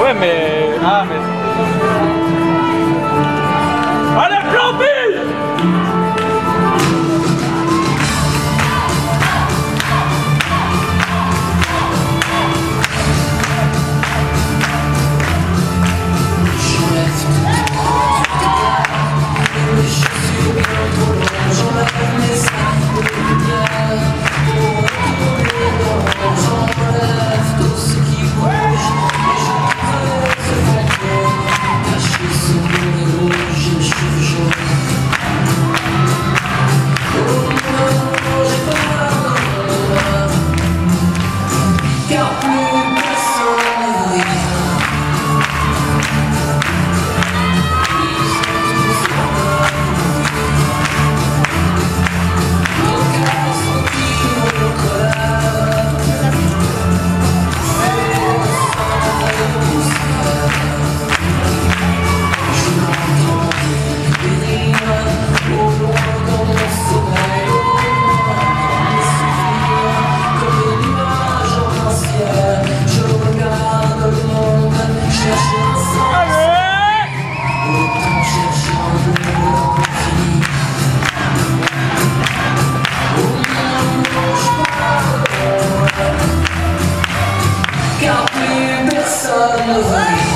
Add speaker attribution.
Speaker 1: Ouais, mais...
Speaker 2: Ah, mais... sun